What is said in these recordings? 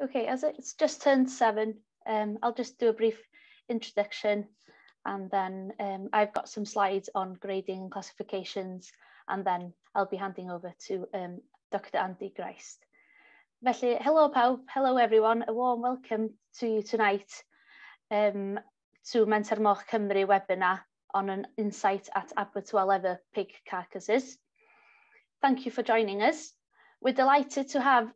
Okay, as it's just turned seven, um, I'll just do a brief introduction and then um, I've got some slides on grading and classifications and then I'll be handing over to um, Dr Andy Greist. Felly, hello pawb, hello everyone, a warm welcome to you tonight um, to Mentor Moch Cymru webinar on an insight at abattoir leather pig carcasses. Thank you for joining us. We're delighted to have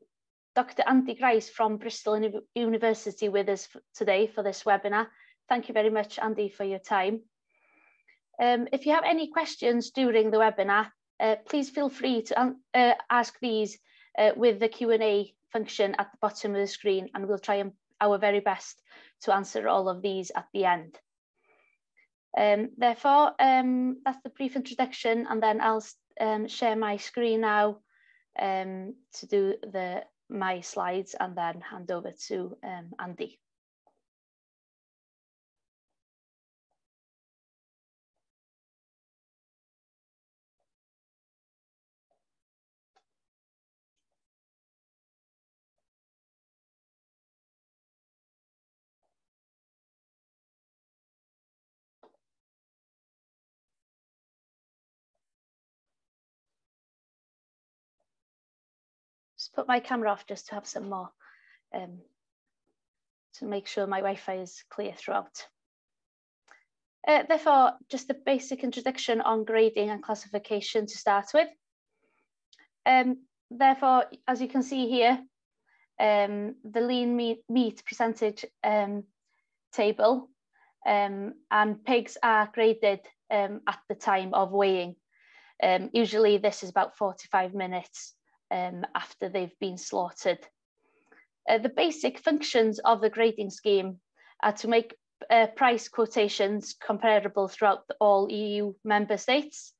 Dr. Andy Grist from Bristol University with us today for this webinar. Thank you very much, Andy, for your time. Um, if you have any questions during the webinar, uh, please feel free to uh, ask these uh, with the Q&A function at the bottom of the screen, and we'll try our very best to answer all of these at the end. Um, therefore, um, that's the brief introduction, and then I'll um, share my screen now um, to do the my slides and then hand over to um, Andy. Put my camera off just to have some more, um, to make sure my Wi-Fi is clear throughout. Uh, therefore, just a basic introduction on grading and classification to start with. Um, therefore, as you can see here, um, the lean meat, meat percentage um, table um, and pigs are graded um, at the time of weighing. Um, usually this is about 45 minutes um, after they've been slaughtered. Uh, the basic functions of the grading scheme are to make uh, price quotations comparable throughout all EU member states,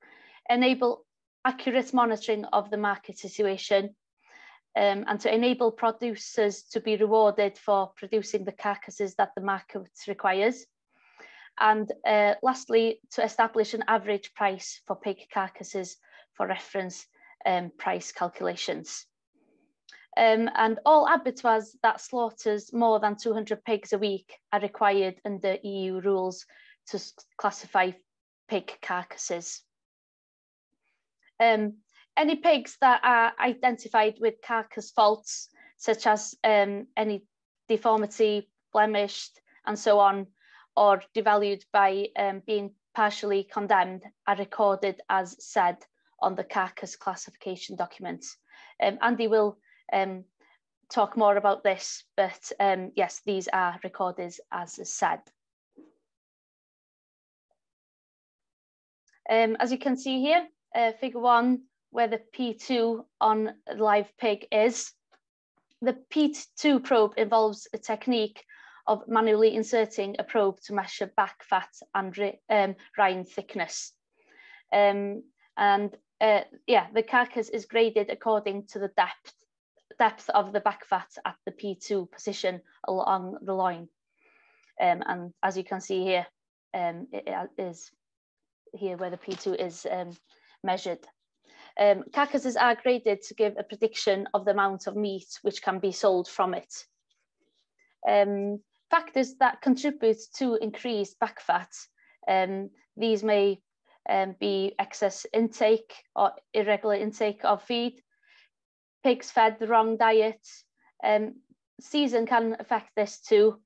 enable accurate monitoring of the market situation, um, and to enable producers to be rewarded for producing the carcasses that the market requires. And uh, lastly, to establish an average price for pig carcasses for reference um, price calculations. Um, and all abattoirs that slaughters more than 200 pigs a week are required under EU rules to classify pig carcasses. Um, any pigs that are identified with carcass faults, such as um, any deformity, blemished, and so on, or devalued by um, being partially condemned, are recorded as said on the carcass classification documents. Um, Andy will um, talk more about this, but um, yes, these are recorded as said. Um, as you can see here, uh, figure one, where the P2 on live pig is. The P2 probe involves a technique of manually inserting a probe to measure back fat and um, rind thickness. Um, and uh, yeah, the carcass is graded according to the depth depth of the back fat at the P2 position along the loin. Um, and as you can see here, um, it is here where the P2 is um, measured. Um, carcasses are graded to give a prediction of the amount of meat which can be sold from it. Um, factors that contribute to increased back fat, um, these may um, be excess intake or irregular intake of feed, pigs fed the wrong diet. Um, season can affect this too,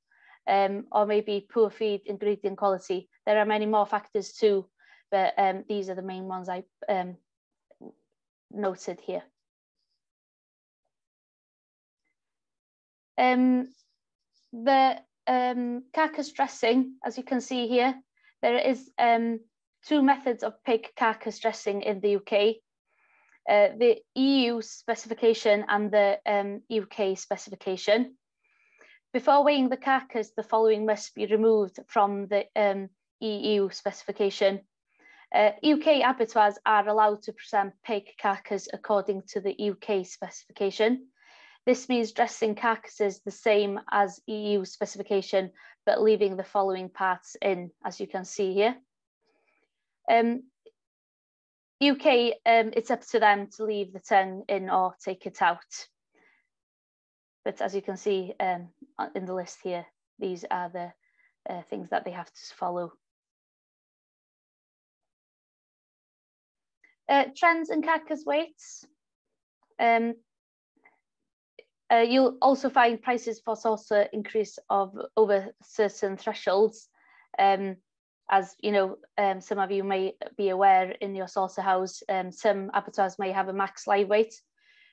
um, or maybe poor feed ingredient quality. There are many more factors too, but um, these are the main ones I um, noted here. Um, the um, carcass dressing, as you can see here, there is um, two methods of pig carcass dressing in the UK. Uh, the EU specification and the um, UK specification. Before weighing the carcass, the following must be removed from the um, EU specification. Uh, UK abattoirs are allowed to present pig carcass according to the UK specification. This means dressing carcasses the same as EU specification, but leaving the following parts in, as you can see here. Um, UK, um, it's up to them to leave the tongue in or take it out. but as you can see um, in the list here, these are the uh, things that they have to follow. Uh, trends in carcass weights. Um, uh, you'll also find prices for slaughter increase of over certain thresholds. Um, as you know, um, some of you may be aware in your slaughterhouse, um, some abattoirs may have a max live weight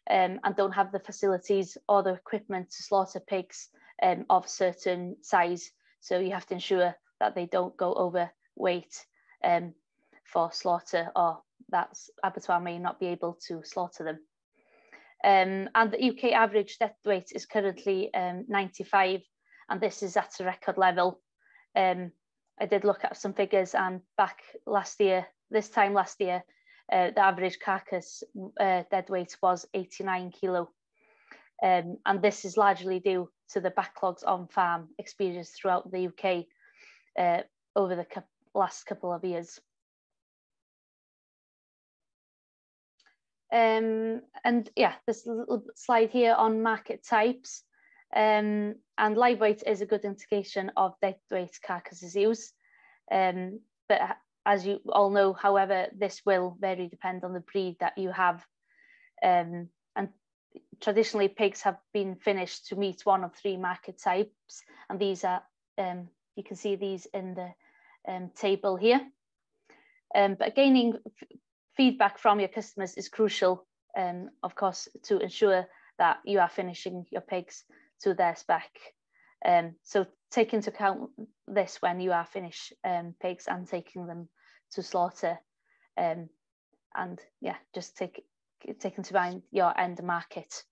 um, and don't have the facilities or the equipment to slaughter pigs um, of certain size. So you have to ensure that they don't go over weight um, for slaughter or that abattoir may not be able to slaughter them. Um, and the UK average dead weight is currently um, 95, and this is at a record level. Um, I did look at some figures, and back last year, this time last year, uh, the average carcass uh, dead weight was 89 kilo. Um, and this is largely due to the backlogs on farm experienced throughout the UK uh, over the last couple of years. Um, and yeah, this little slide here on market types. Um, and live weight is a good indication of dead weight carcass use. Um, but as you all know, however, this will vary depend on the breed that you have. Um, and traditionally pigs have been finished to meet one of three market types. And these are, um, you can see these in the um, table here. Um, but gaining feedback from your customers is crucial, of course, to ensure that you are finishing your pigs to their spec. Um, so take into account this when you are finished um, pigs and taking them to slaughter. Um, and yeah, just take, take into mind your end market.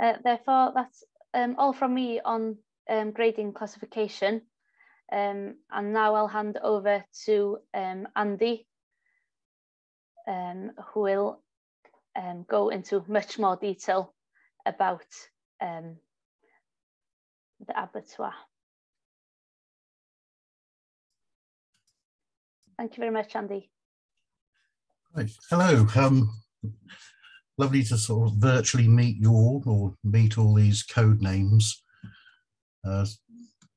Uh, therefore, that's um, all from me on um, grading classification. Um, and now I'll hand over to um, Andy um, who will um, go into much more detail about um, the abattoir. Thank you very much, Andy. Hello. Um, lovely to sort of virtually meet you all or meet all these code names. Uh,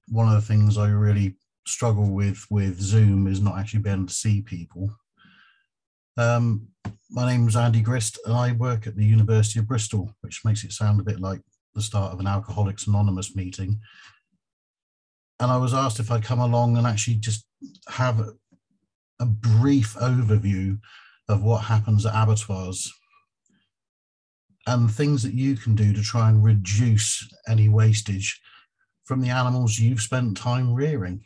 one of the things I really struggle with with Zoom is not actually being able to see people. Um, my name is Andy Grist and I work at the University of Bristol, which makes it sound a bit like the start of an Alcoholics Anonymous meeting. And I was asked if I'd come along and actually just have a, a brief overview of what happens at abattoirs and things that you can do to try and reduce any wastage from the animals you've spent time rearing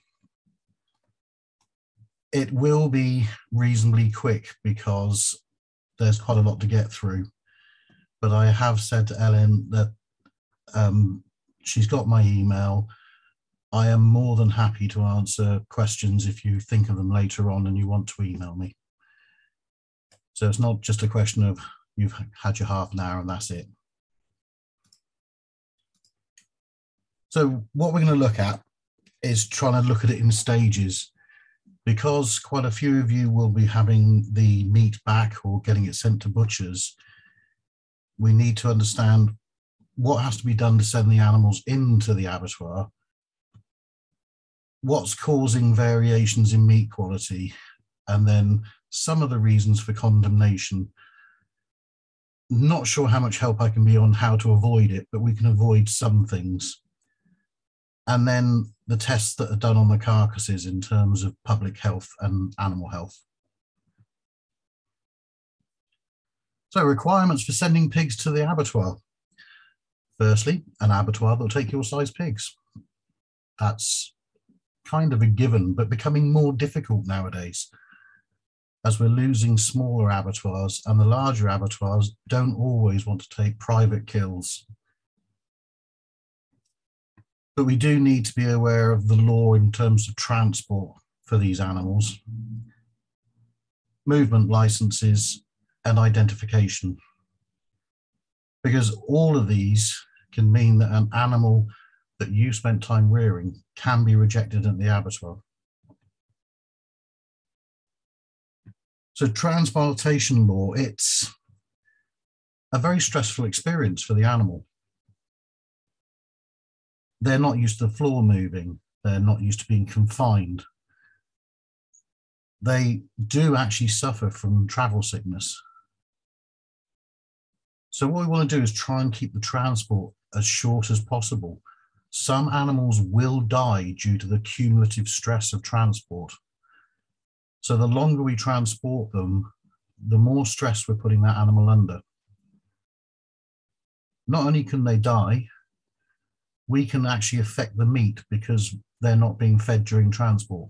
it will be reasonably quick because there's quite a lot to get through. But I have said to Ellen that um, she's got my email. I am more than happy to answer questions if you think of them later on and you want to email me. So it's not just a question of you've had your half an hour and that's it. So what we're going to look at is trying to look at it in stages because quite a few of you will be having the meat back or getting it sent to butchers, we need to understand what has to be done to send the animals into the abattoir, what's causing variations in meat quality, and then some of the reasons for condemnation. Not sure how much help I can be on how to avoid it, but we can avoid some things. And then the tests that are done on the carcasses in terms of public health and animal health. So requirements for sending pigs to the abattoir. Firstly, an abattoir that'll take your size pigs. That's kind of a given, but becoming more difficult nowadays as we're losing smaller abattoirs and the larger abattoirs don't always want to take private kills but we do need to be aware of the law in terms of transport for these animals, movement licenses, and identification. Because all of these can mean that an animal that you spent time rearing can be rejected at the abattoir. So transplantation law, it's a very stressful experience for the animal they're not used to the floor moving, they're not used to being confined. They do actually suffer from travel sickness. So what we want to do is try and keep the transport as short as possible. Some animals will die due to the cumulative stress of transport. So the longer we transport them, the more stress we're putting that animal under. Not only can they die, we can actually affect the meat because they're not being fed during transport.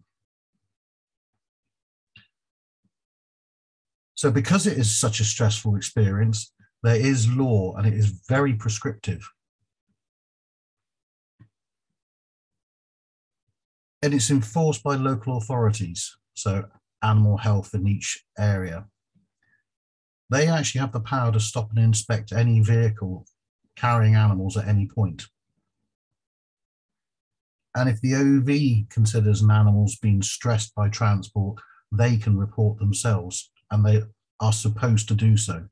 So because it is such a stressful experience, there is law and it is very prescriptive. And it's enforced by local authorities, so animal health in each area. They actually have the power to stop and inspect any vehicle carrying animals at any point. And if the OV considers an animal's being stressed by transport, they can report themselves and they are supposed to do so.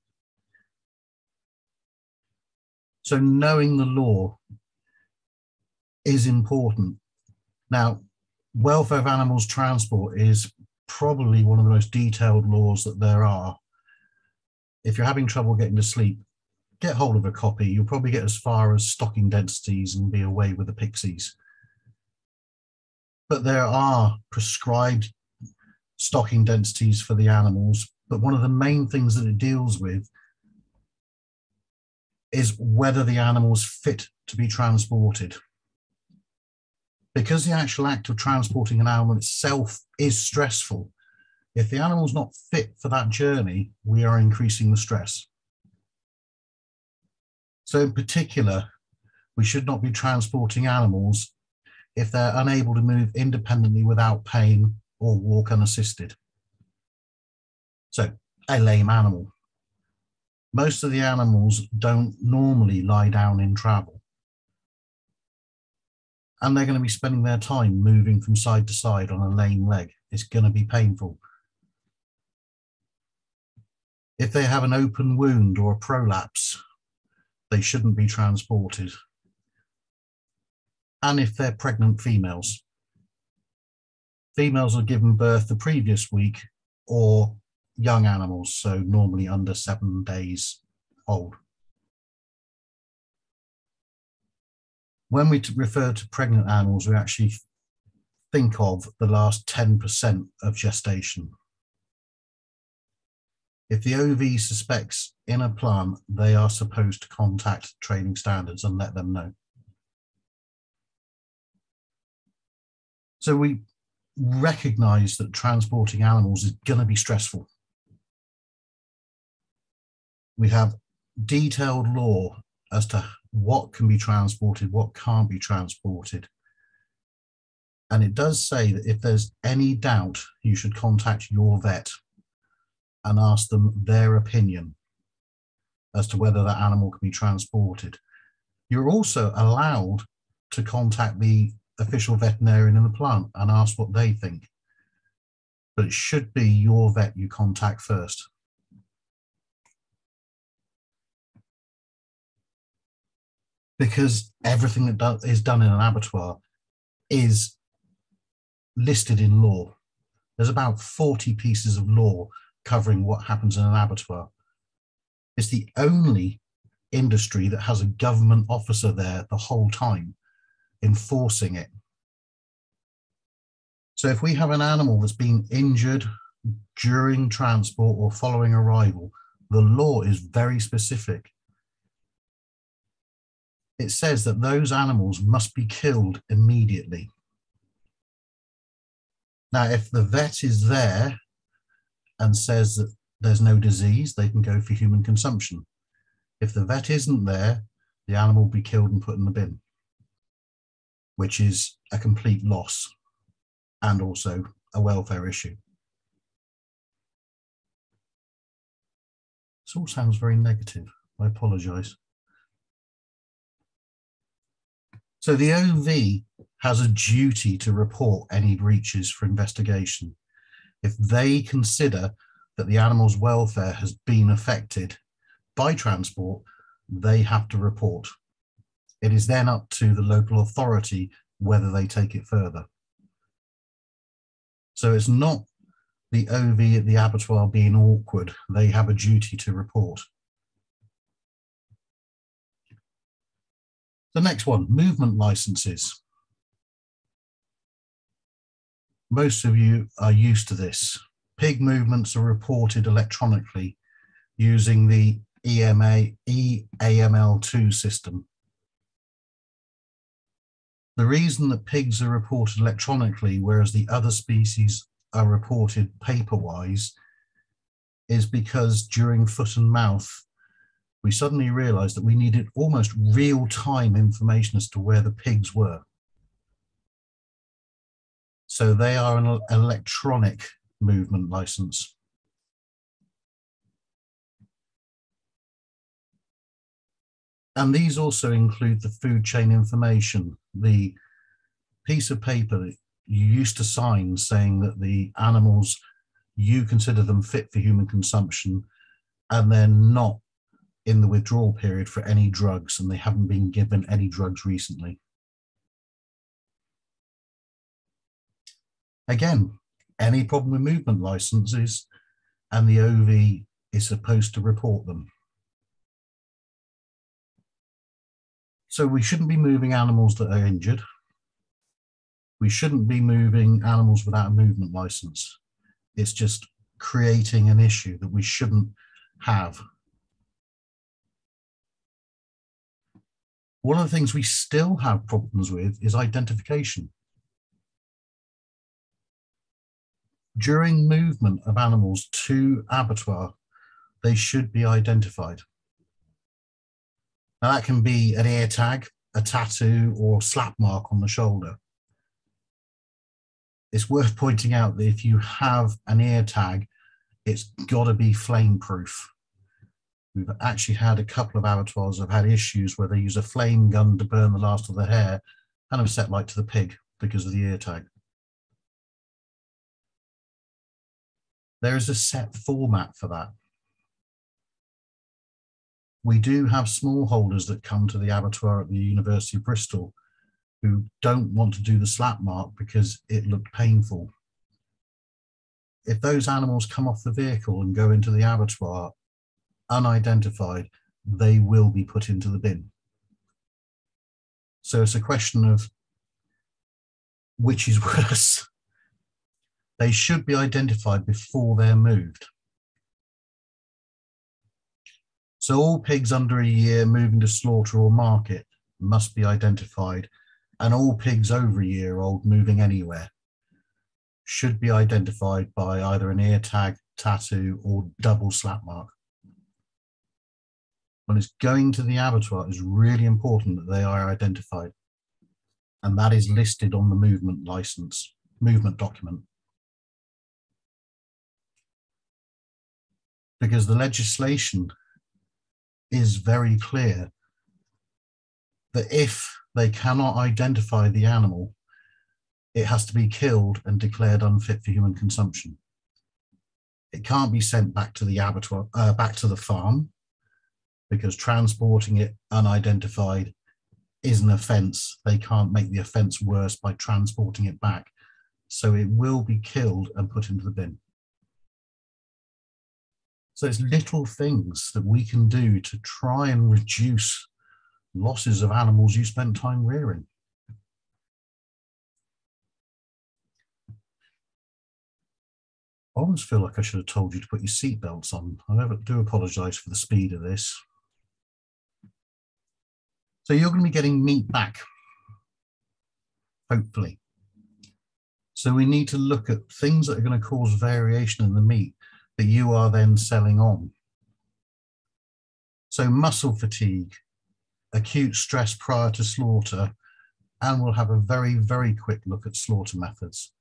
So knowing the law is important. Now, welfare of animals transport is probably one of the most detailed laws that there are. If you're having trouble getting to sleep, get hold of a copy. You'll probably get as far as stocking densities and be away with the pixies but there are prescribed stocking densities for the animals. But one of the main things that it deals with is whether the animal's fit to be transported. Because the actual act of transporting an animal itself is stressful, if the animal's not fit for that journey, we are increasing the stress. So, in particular, we should not be transporting animals if they're unable to move independently without pain or walk unassisted. So, a lame animal. Most of the animals don't normally lie down in travel. And they're going to be spending their time moving from side to side on a lame leg. It's going to be painful. If they have an open wound or a prolapse, they shouldn't be transported and if they're pregnant females. Females are given birth the previous week or young animals, so normally under seven days old. When we refer to pregnant animals, we actually think of the last 10% of gestation. If the OV suspects in a plant, they are supposed to contact trading standards and let them know. So we recognize that transporting animals is going to be stressful. We have detailed law as to what can be transported, what can't be transported. And it does say that if there's any doubt, you should contact your vet and ask them their opinion as to whether that animal can be transported. You're also allowed to contact the official veterinarian in the plant and ask what they think. But it should be your vet you contact first. Because everything that do, is done in an abattoir is listed in law. There's about 40 pieces of law covering what happens in an abattoir. It's the only industry that has a government officer there the whole time enforcing it. So if we have an animal that's been injured during transport or following arrival, the law is very specific. It says that those animals must be killed immediately. Now, if the vet is there and says that there's no disease, they can go for human consumption. If the vet isn't there, the animal will be killed and put in the bin which is a complete loss and also a welfare issue. This all sounds very negative. I apologise. So the OV has a duty to report any breaches for investigation. If they consider that the animal's welfare has been affected by transport, they have to report. It is then up to the local authority whether they take it further. So it's not the OV at the abattoir being awkward. They have a duty to report. The next one, movement licenses. Most of you are used to this. Pig movements are reported electronically using the EMA, EAML2 system. The reason that pigs are reported electronically, whereas the other species are reported paper-wise, is because during foot and mouth, we suddenly realized that we needed almost real-time information as to where the pigs were. So they are an electronic movement license. And these also include the food chain information, the piece of paper that you used to sign saying that the animals, you consider them fit for human consumption, and they're not in the withdrawal period for any drugs, and they haven't been given any drugs recently. Again, any problem with movement licenses, and the OV is supposed to report them. So we shouldn't be moving animals that are injured. We shouldn't be moving animals without a movement license. It's just creating an issue that we shouldn't have. One of the things we still have problems with is identification. During movement of animals to abattoir, they should be identified. Now that can be an ear tag, a tattoo, or slap mark on the shoulder. It's worth pointing out that if you have an ear tag, it's got to be flame proof. We've actually had a couple of abattoirs have had issues where they use a flame gun to burn the last of the hair and have set light to the pig because of the ear tag. There is a set format for that we do have smallholders that come to the abattoir at the University of Bristol who don't want to do the slap mark because it looked painful. If those animals come off the vehicle and go into the abattoir unidentified, they will be put into the bin. So it's a question of which is worse. They should be identified before they're moved. So all pigs under a year moving to slaughter or market must be identified, and all pigs over a year old moving anywhere should be identified by either an ear tag, tattoo, or double slap mark. When it's going to the abattoir, it's really important that they are identified, and that is listed on the movement license, movement document. Because the legislation is very clear that if they cannot identify the animal, it has to be killed and declared unfit for human consumption. It can't be sent back to the abattoir, uh, back to the farm, because transporting it unidentified is an offence. They can't make the offence worse by transporting it back. So it will be killed and put into the bin. So it's little things that we can do to try and reduce losses of animals you spent time rearing. I almost feel like I should have told you to put your seatbelts on. I do apologise for the speed of this. So you're going to be getting meat back, hopefully. So we need to look at things that are going to cause variation in the meat that you are then selling on. So muscle fatigue, acute stress prior to slaughter, and we'll have a very, very quick look at slaughter methods.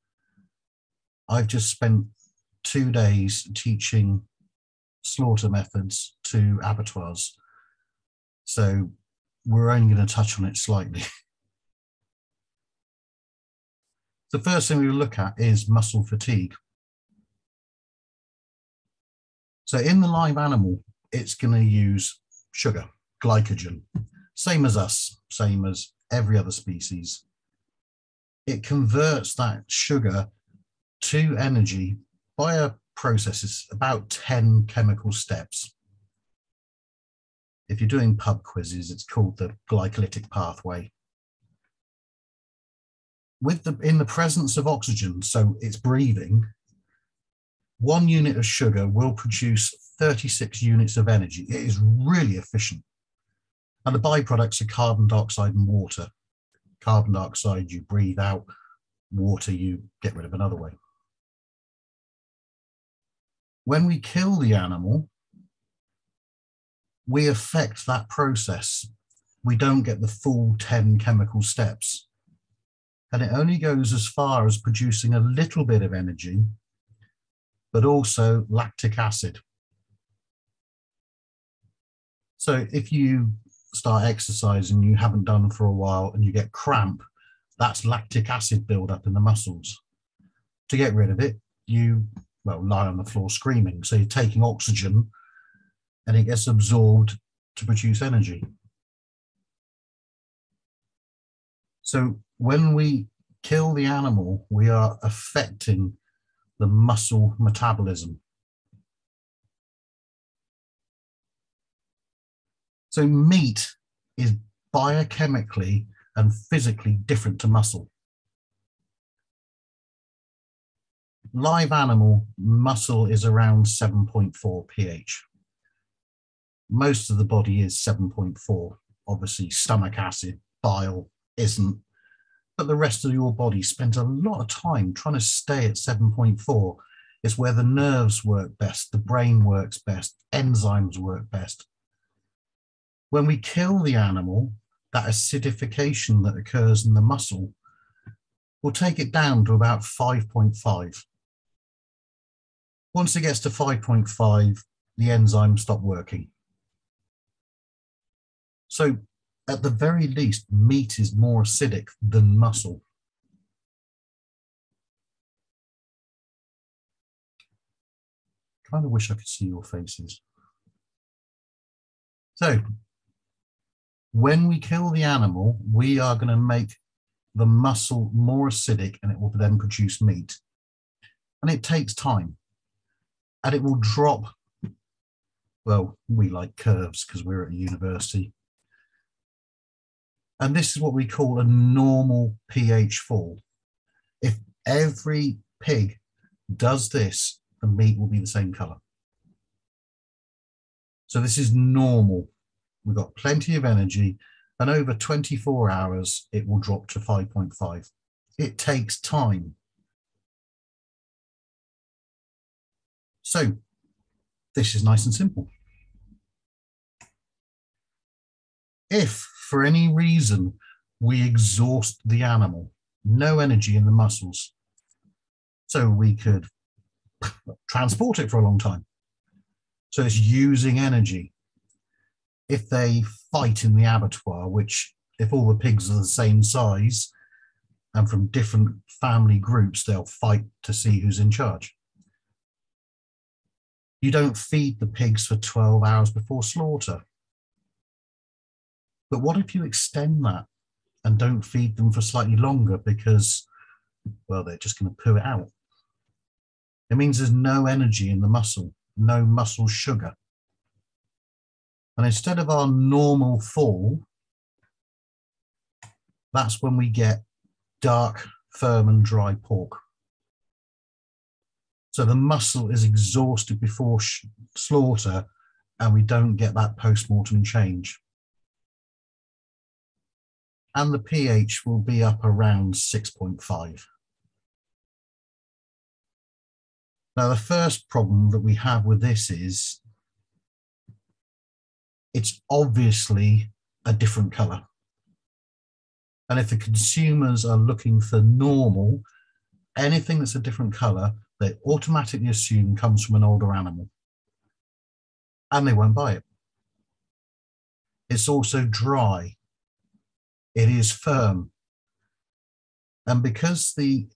I've just spent two days teaching slaughter methods to abattoirs. So we're only going to touch on it slightly. the first thing we look at is muscle fatigue. So in the live animal, it's going to use sugar, glycogen, same as us, same as every other species. It converts that sugar to energy by a process, it's about 10 chemical steps. If you're doing pub quizzes, it's called the glycolytic pathway. With the, in the presence of oxygen, so it's breathing, one unit of sugar will produce 36 units of energy. It is really efficient. And the byproducts are carbon dioxide and water. Carbon dioxide you breathe out, water you get rid of another way. When we kill the animal, we affect that process. We don't get the full 10 chemical steps. And it only goes as far as producing a little bit of energy, but also lactic acid. So if you start exercising you haven't done for a while and you get cramp, that's lactic acid buildup in the muscles. To get rid of it, you well lie on the floor screaming. So you're taking oxygen and it gets absorbed to produce energy. So when we kill the animal, we are affecting the muscle metabolism. So meat is biochemically and physically different to muscle. Live animal muscle is around 7.4 pH. Most of the body is 7.4. Obviously, stomach acid, bile isn't, but the rest of your body spends a lot of time trying to stay at 7.4. It's where the nerves work best, the brain works best, enzymes work best. When we kill the animal, that acidification that occurs in the muscle will take it down to about 5.5. Once it gets to 5.5, the enzymes stop working. So at the very least, meat is more acidic than muscle. Kind of wish I could see your faces. So when we kill the animal, we are going to make the muscle more acidic and it will then produce meat. And it takes time. And it will drop, well, we like curves because we're at a university. And this is what we call a normal pH fall. If every pig does this, the meat will be the same color. So this is normal We've got plenty of energy, and over 24 hours, it will drop to 5.5. It takes time. So this is nice and simple. If for any reason we exhaust the animal, no energy in the muscles, so we could transport it for a long time. So it's using energy if they fight in the abattoir, which if all the pigs are the same size and from different family groups, they'll fight to see who's in charge. You don't feed the pigs for 12 hours before slaughter. But what if you extend that and don't feed them for slightly longer because, well, they're just going to poo it out? It means there's no energy in the muscle, no muscle sugar. And instead of our normal fall, that's when we get dark, firm and dry pork. So the muscle is exhausted before slaughter and we don't get that post-mortem change. And the pH will be up around 6.5. Now, the first problem that we have with this is it's obviously a different color. And if the consumers are looking for normal, anything that's a different color, they automatically assume comes from an older animal. And they won't buy it. It's also dry. It is firm. And because the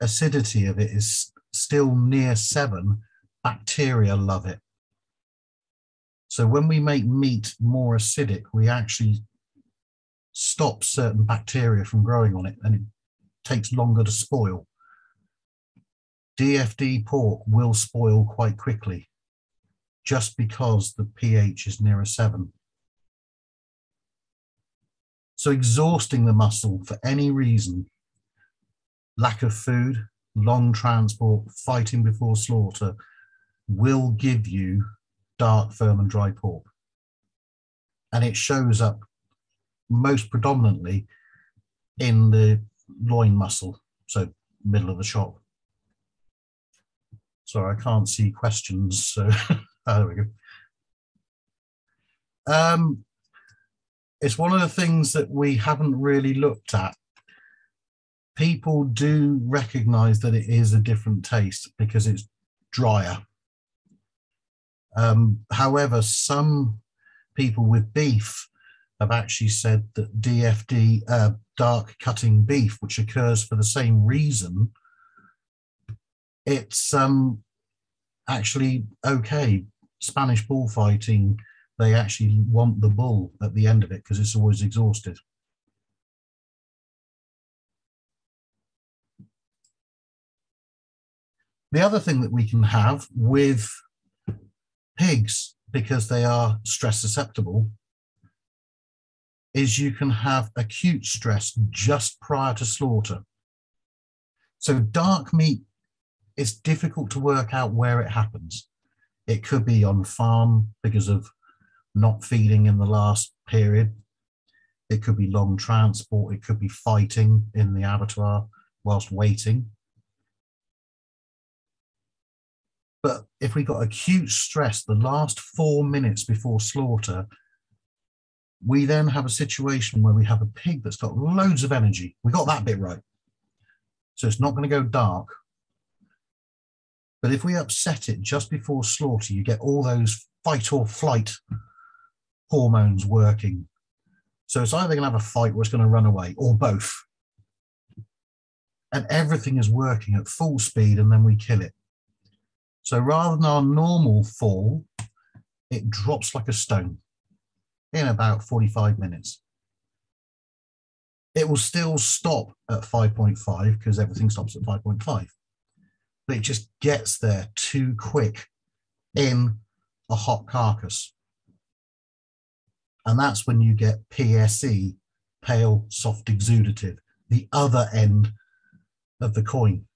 acidity of it is still near seven, bacteria love it. So when we make meat more acidic, we actually stop certain bacteria from growing on it and it takes longer to spoil. DFD pork will spoil quite quickly just because the pH is near a seven. So exhausting the muscle for any reason, lack of food, long transport, fighting before slaughter, will give you dark, firm and dry pork. And it shows up most predominantly in the loin muscle, so middle of the shop. Sorry, I can't see questions, so oh, there we go. Um, it's one of the things that we haven't really looked at. People do recognize that it is a different taste because it's drier. Um, however, some people with beef have actually said that DFD, uh, dark cutting beef, which occurs for the same reason, it's um, actually okay. Spanish bullfighting, they actually want the bull at the end of it because it's always exhausted. The other thing that we can have with pigs, because they are stress susceptible, is you can have acute stress just prior to slaughter. So dark meat, it's difficult to work out where it happens. It could be on farm because of not feeding in the last period. It could be long transport. It could be fighting in the abattoir whilst waiting. But if we got acute stress the last four minutes before slaughter, we then have a situation where we have a pig that's got loads of energy. We got that bit right. So it's not going to go dark. But if we upset it just before slaughter, you get all those fight or flight hormones working. So it's either going to have a fight or it's going to run away, or both. And everything is working at full speed, and then we kill it. So rather than our normal fall, it drops like a stone in about 45 minutes. It will still stop at 5.5 because everything stops at 5.5, but it just gets there too quick in a hot carcass. And that's when you get PSE, pale soft exudative, the other end of the coin.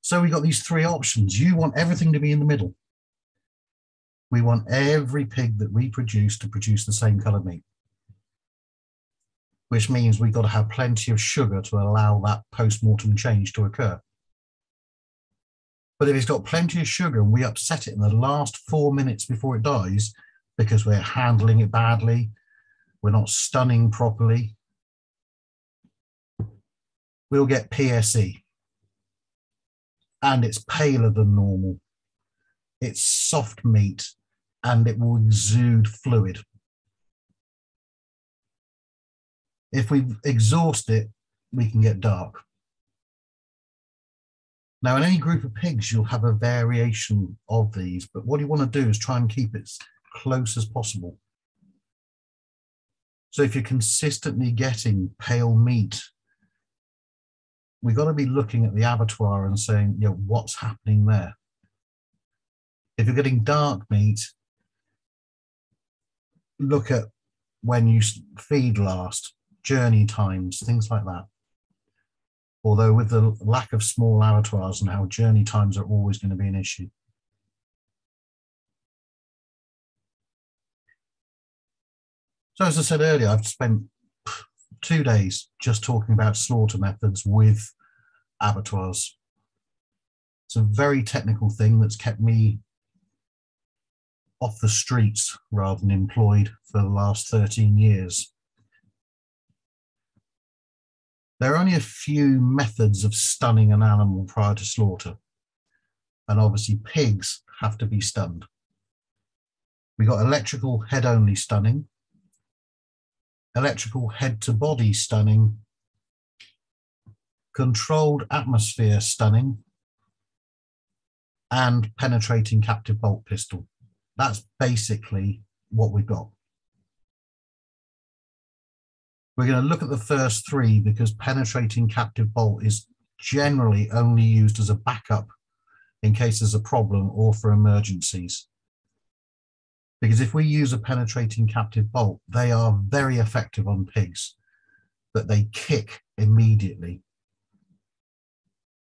So we've got these three options. You want everything to be in the middle. We want every pig that we produce to produce the same colour meat, which means we've got to have plenty of sugar to allow that post-mortem change to occur. But if it's got plenty of sugar and we upset it in the last four minutes before it dies because we're handling it badly, we're not stunning properly, we'll get PSE and it's paler than normal. It's soft meat and it will exude fluid. If we exhaust it, we can get dark. Now, in any group of pigs, you'll have a variation of these, but what you want to do is try and keep it as close as possible. So if you're consistently getting pale meat we've got to be looking at the abattoir and saying, you know, what's happening there? If you're getting dark meat, look at when you feed last, journey times, things like that. Although with the lack of small abattoirs now, journey times are always going to be an issue. So as I said earlier, I've spent two days just talking about slaughter methods with abattoirs. It's a very technical thing that's kept me off the streets rather than employed for the last 13 years. There are only a few methods of stunning an animal prior to slaughter, and obviously pigs have to be stunned. We got electrical head only stunning, electrical head to body stunning, controlled atmosphere stunning, and penetrating captive bolt pistol. That's basically what we've got. We're going to look at the first three because penetrating captive bolt is generally only used as a backup in case there's a problem or for emergencies. Because if we use a penetrating captive bolt, they are very effective on pigs, but they kick immediately.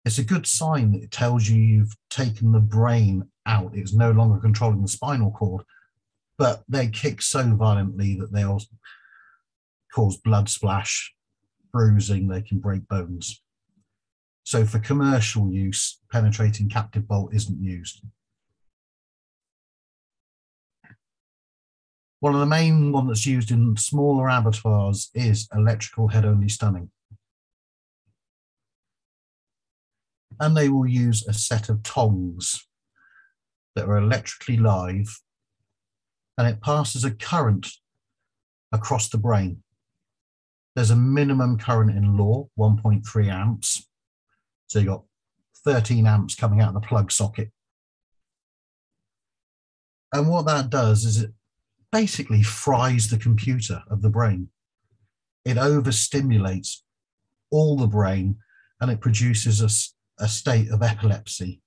It's a good sign that it tells you you've taken the brain out. It's no longer controlling the spinal cord, but they kick so violently that they'll cause blood splash, bruising, they can break bones. So for commercial use, penetrating captive bolt isn't used. One of the main one that's used in smaller abattoirs is electrical head only stunning. And they will use a set of tongs that are electrically live and it passes a current across the brain. There's a minimum current in law, 1.3 amps. So you've got 13 amps coming out of the plug socket. And what that does is it basically fries the computer of the brain. It overstimulates all the brain and it produces a, a state of epilepsy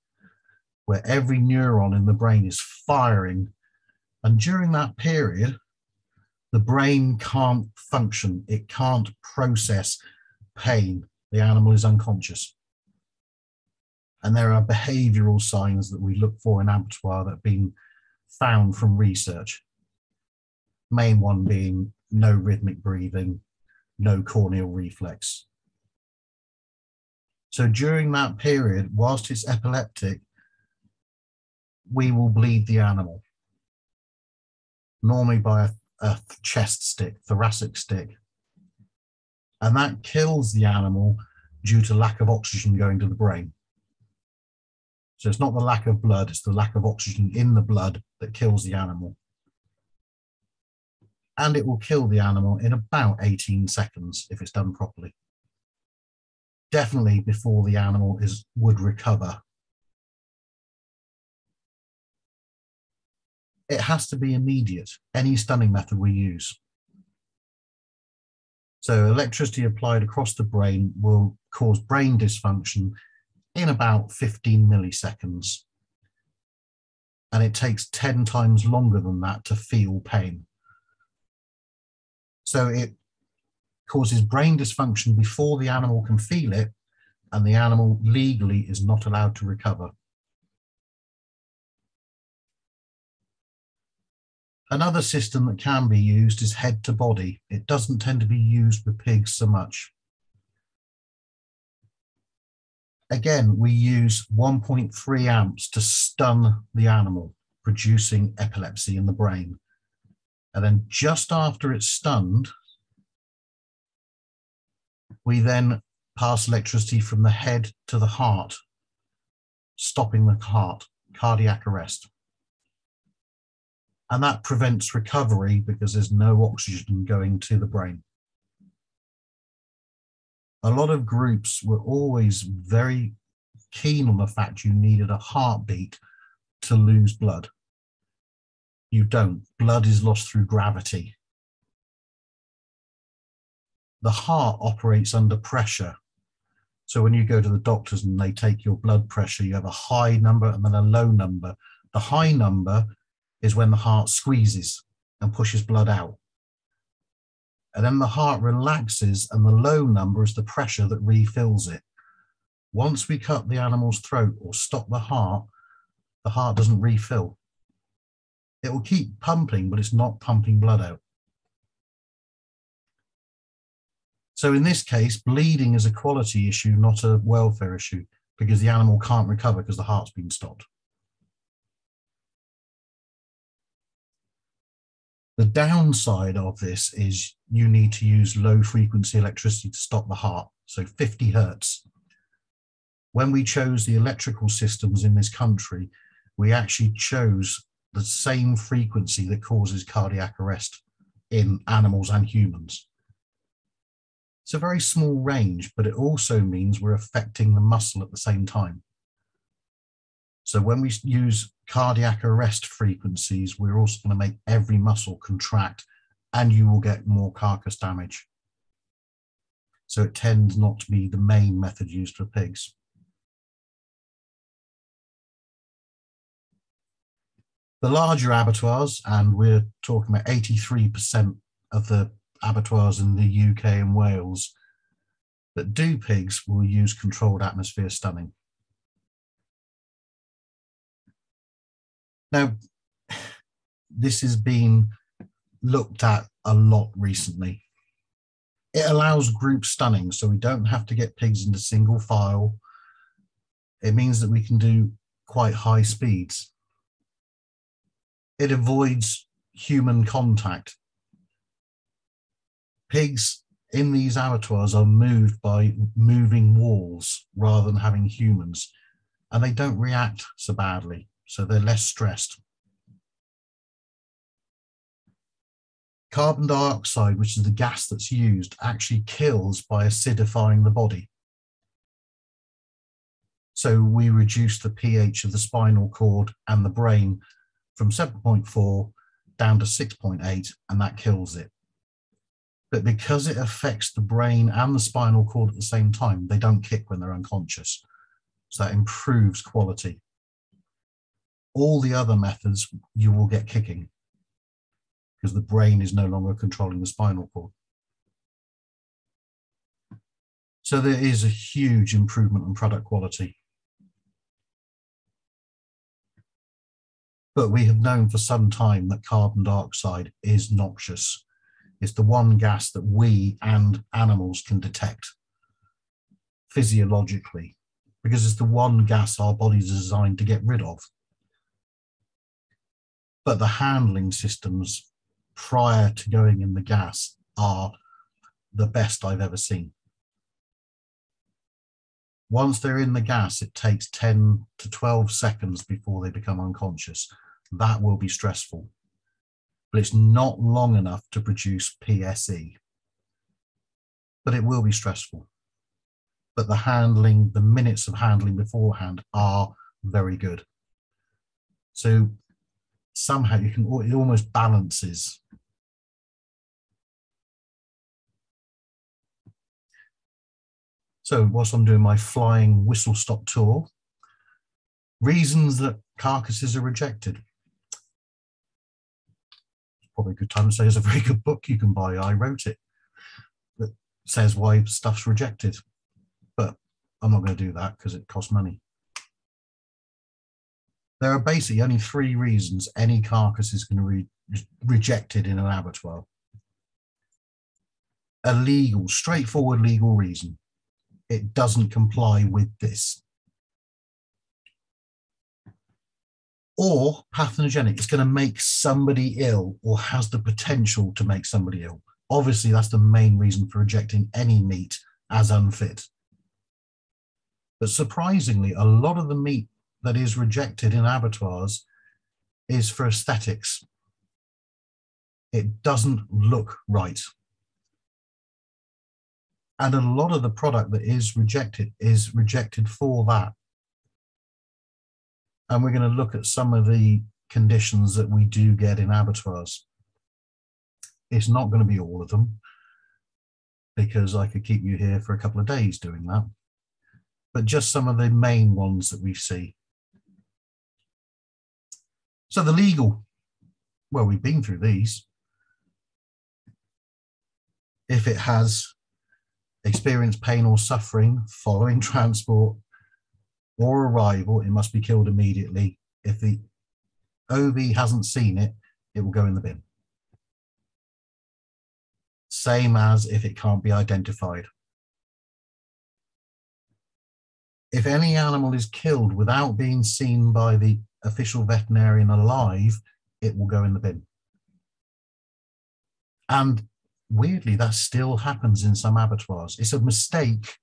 where every neuron in the brain is firing. And during that period, the brain can't function, it can't process pain. The animal is unconscious. And there are behavioral signs that we look for in abattoir that have been found from research. Main one being no rhythmic breathing, no corneal reflex. So during that period, whilst it's epileptic, we will bleed the animal, normally by a a chest stick, thoracic stick. And that kills the animal due to lack of oxygen going to the brain. So it's not the lack of blood, it's the lack of oxygen in the blood that kills the animal. And it will kill the animal in about 18 seconds if it's done properly. Definitely before the animal is would recover it has to be immediate, any stunning method we use. So electricity applied across the brain will cause brain dysfunction in about 15 milliseconds. And it takes 10 times longer than that to feel pain. So it causes brain dysfunction before the animal can feel it, and the animal legally is not allowed to recover. Another system that can be used is head to body. It doesn't tend to be used with pigs so much. Again, we use 1.3 amps to stun the animal, producing epilepsy in the brain. And then just after it's stunned, we then pass electricity from the head to the heart, stopping the heart, cardiac arrest and that prevents recovery because there's no oxygen going to the brain. A lot of groups were always very keen on the fact you needed a heartbeat to lose blood. You don't. Blood is lost through gravity. The heart operates under pressure. So when you go to the doctors and they take your blood pressure, you have a high number and then a low number. The high number is when the heart squeezes and pushes blood out. And then the heart relaxes, and the low number is the pressure that refills it. Once we cut the animal's throat or stop the heart, the heart doesn't refill. It will keep pumping, but it's not pumping blood out. So in this case, bleeding is a quality issue, not a welfare issue, because the animal can't recover because the heart's been stopped. The downside of this is you need to use low frequency electricity to stop the heart, so 50 hertz. When we chose the electrical systems in this country, we actually chose the same frequency that causes cardiac arrest in animals and humans. It's a very small range, but it also means we're affecting the muscle at the same time. So when we use cardiac arrest frequencies, we're also going to make every muscle contract and you will get more carcass damage. So it tends not to be the main method used for pigs. The larger abattoirs, and we're talking about 83% of the abattoirs in the UK and Wales that do pigs will use controlled atmosphere stunning. Now, this has been looked at a lot recently. It allows group stunning, so we don't have to get pigs into single file. It means that we can do quite high speeds. It avoids human contact. Pigs in these abattoirs are moved by moving walls rather than having humans, and they don't react so badly, so they're less stressed. Carbon dioxide, which is the gas that's used, actually kills by acidifying the body. So we reduce the pH of the spinal cord and the brain from 7.4 down to 6.8, and that kills it. But because it affects the brain and the spinal cord at the same time, they don't kick when they're unconscious. So that improves quality. All the other methods, you will get kicking because the brain is no longer controlling the spinal cord. So there is a huge improvement in product quality. But we have known for some time that carbon dioxide is noxious. It's the one gas that we and animals can detect physiologically because it's the one gas our bodies are designed to get rid of. But the handling systems prior to going in the gas are the best I've ever seen. Once they're in the gas, it takes 10 to 12 seconds before they become unconscious. That will be stressful, but it's not long enough to produce PSE. But it will be stressful. But the handling, the minutes of handling beforehand are very good. So somehow you can, it almost balances So whilst I'm doing my flying whistle stop tour, reasons that carcasses are rejected. Probably a good time to say there's a very good book you can buy. I wrote it that says why stuff's rejected, but I'm not going to do that because it costs money. There are basically only three reasons any carcass is going to be re rejected in an abattoir. A legal, straightforward legal reason it doesn't comply with this. Or pathogenic, it's going to make somebody ill or has the potential to make somebody ill. Obviously, that's the main reason for rejecting any meat as unfit. But surprisingly, a lot of the meat that is rejected in abattoirs is for aesthetics. It doesn't look right and a lot of the product that is rejected is rejected for that. And we're going to look at some of the conditions that we do get in abattoirs. It's not going to be all of them because I could keep you here for a couple of days doing that, but just some of the main ones that we see. So the legal, well, we've been through these. If it has experienced pain or suffering following transport or arrival, it must be killed immediately. If the OV hasn't seen it, it will go in the bin. Same as if it can't be identified. If any animal is killed without being seen by the official veterinarian alive, it will go in the bin. And weirdly, that still happens in some abattoirs. It's a mistake,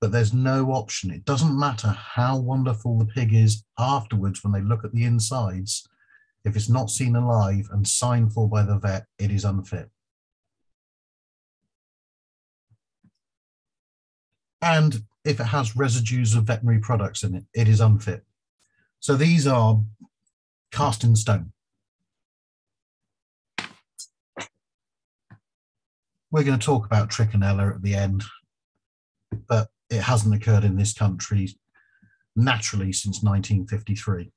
but there's no option. It doesn't matter how wonderful the pig is afterwards when they look at the insides. If it's not seen alive and signed for by the vet, it is unfit. And if it has residues of veterinary products in it, it is unfit. So these are cast in stone. We're going to talk about trichinella at the end, but it hasn't occurred in this country naturally since 1953.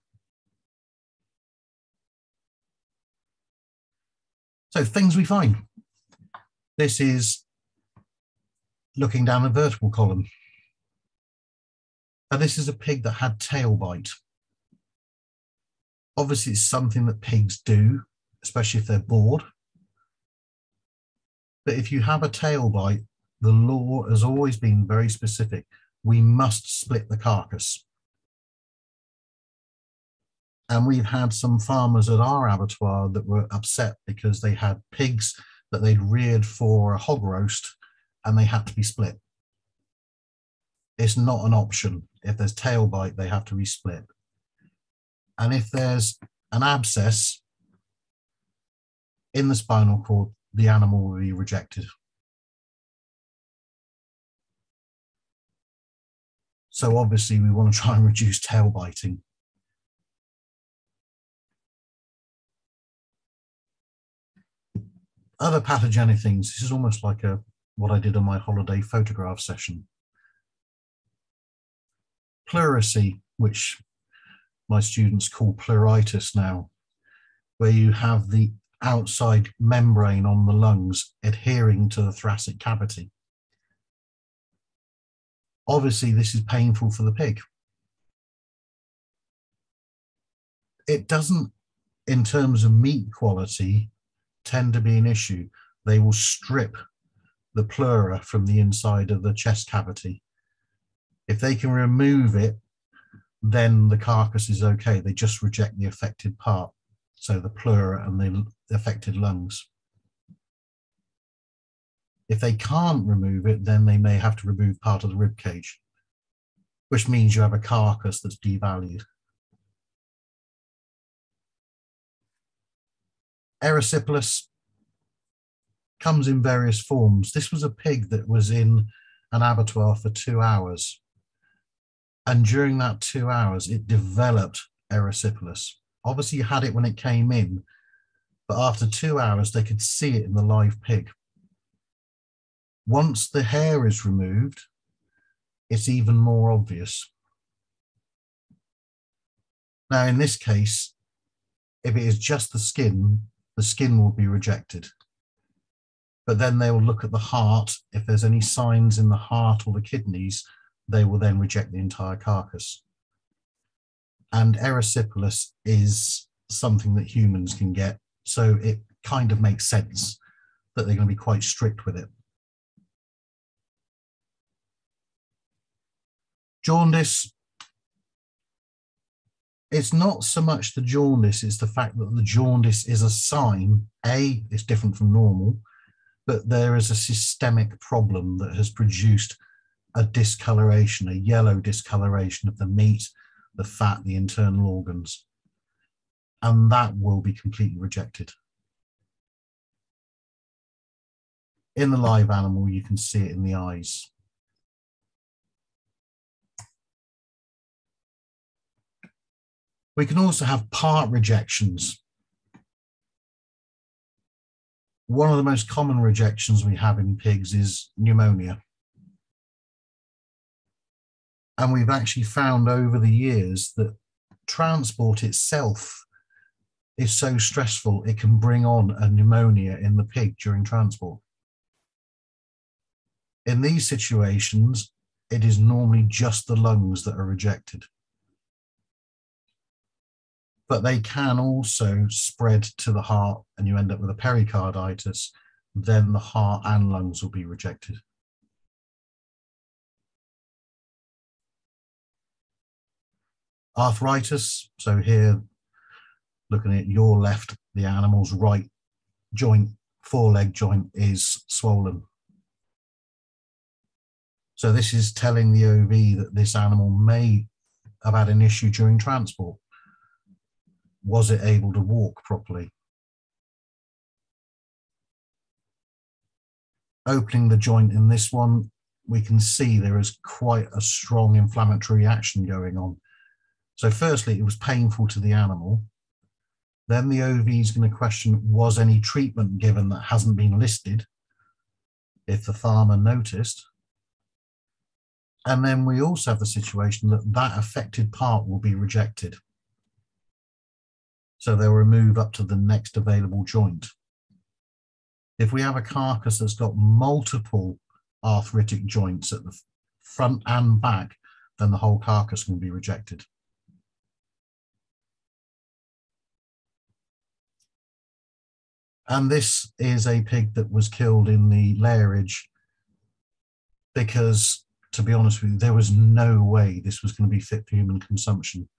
So things we find. This is looking down the vertebral column. And this is a pig that had tail bite. Obviously it's something that pigs do, especially if they're bored. But if you have a tail bite, the law has always been very specific. We must split the carcass. And we've had some farmers at our abattoir that were upset because they had pigs that they'd reared for a hog roast and they had to be split. It's not an option. If there's tail bite, they have to be split. And if there's an abscess in the spinal cord, the animal will be rejected. So obviously we want to try and reduce tail biting. Other pathogenic things, this is almost like a what I did on my holiday photograph session. Pleurisy, which my students call pleuritis now, where you have the outside membrane on the lungs adhering to the thoracic cavity. Obviously, this is painful for the pig. It doesn't, in terms of meat quality, tend to be an issue. They will strip the pleura from the inside of the chest cavity. If they can remove it, then the carcass is okay. They just reject the affected part, so the pleura and the affected lungs. If they can't remove it, then they may have to remove part of the rib cage, which means you have a carcass that's devalued. Erysipelas comes in various forms. This was a pig that was in an abattoir for two hours. And during that two hours, it developed erysipelas. Obviously, you had it when it came in, but after two hours, they could see it in the live pig. Once the hair is removed, it's even more obvious. Now, in this case, if it is just the skin, the skin will be rejected but then they will look at the heart. If there's any signs in the heart or the kidneys, they will then reject the entire carcass. And erysipelas is something that humans can get. So it kind of makes sense that they're going to be quite strict with it. Jaundice, it's not so much the jaundice, it's the fact that the jaundice is a sign, A, it's different from normal, but there is a systemic problem that has produced a discoloration, a yellow discoloration of the meat, the fat, the internal organs. And that will be completely rejected. In the live animal, you can see it in the eyes. We can also have part rejections. one of the most common rejections we have in pigs is pneumonia. And we've actually found over the years that transport itself is so stressful, it can bring on a pneumonia in the pig during transport. In these situations, it is normally just the lungs that are rejected but they can also spread to the heart and you end up with a pericarditis, then the heart and lungs will be rejected. Arthritis, so here, looking at your left, the animal's right joint, foreleg joint is swollen. So this is telling the OV that this animal may have had an issue during transport was it able to walk properly? Opening the joint in this one, we can see there is quite a strong inflammatory reaction going on. So firstly, it was painful to the animal. Then the OV is going to question, was any treatment given that hasn't been listed? If the farmer noticed. And then we also have the situation that that affected part will be rejected. So they'll remove up to the next available joint. If we have a carcass that's got multiple arthritic joints at the front and back, then the whole carcass can be rejected. And this is a pig that was killed in the lairage because, to be honest with you, there was no way this was going to be fit for human consumption.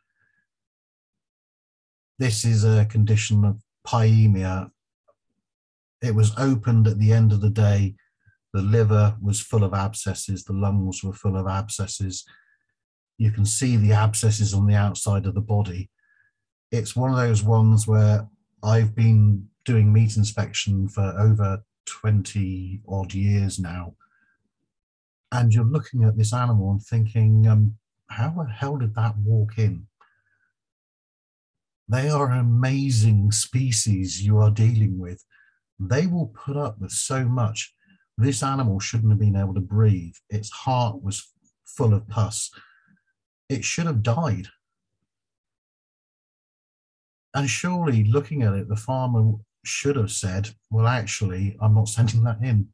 This is a condition of pyemia it was opened at the end of the day. The liver was full of abscesses, the lungs were full of abscesses. You can see the abscesses on the outside of the body. It's one of those ones where I've been doing meat inspection for over 20 odd years now. And you're looking at this animal and thinking, um, how the hell did that walk in? They are an amazing species you are dealing with they will put up with so much. This animal shouldn't have been able to breathe. Its heart was full of pus. It should have died. And surely, looking at it, the farmer should have said, Well, actually, I'm not sending that in.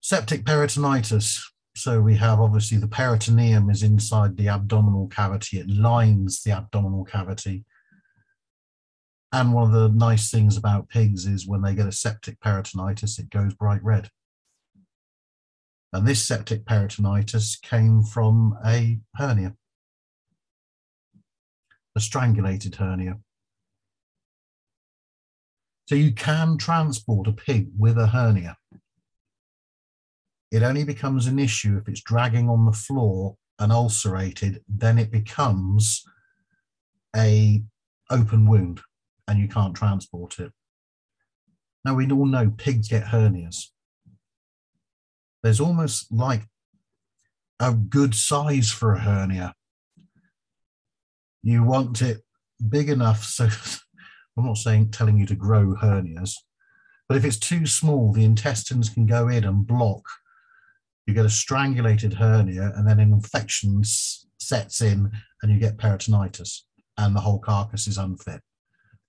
Septic peritonitis. So we have obviously the peritoneum is inside the abdominal cavity. It lines the abdominal cavity. And one of the nice things about pigs is when they get a septic peritonitis, it goes bright red. And this septic peritonitis came from a hernia, a strangulated hernia. So you can transport a pig with a hernia. It only becomes an issue if it's dragging on the floor and ulcerated, then it becomes a open wound and you can't transport it. Now we all know pigs get hernias. There's almost like a good size for a hernia. You want it big enough so I'm not saying telling you to grow hernias, but if it's too small, the intestines can go in and block you get a strangulated hernia, and then an infection sets in, and you get peritonitis, and the whole carcass is unfit.